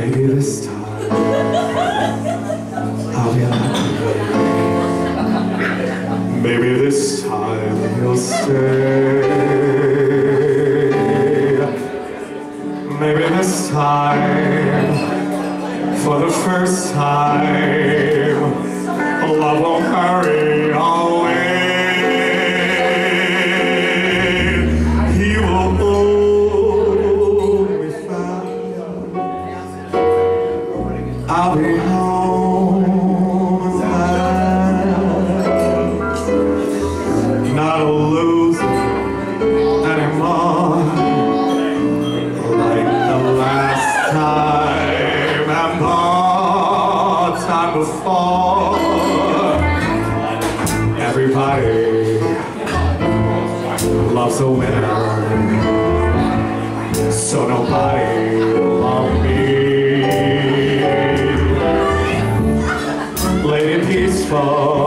Maybe this time I'll be happy. Maybe this time he'll stay. Maybe this time, for the first time, love will carry on. I'll be home tonight. Not a loser anymore. Like the last time I the time before. Everybody loves a winner. fall.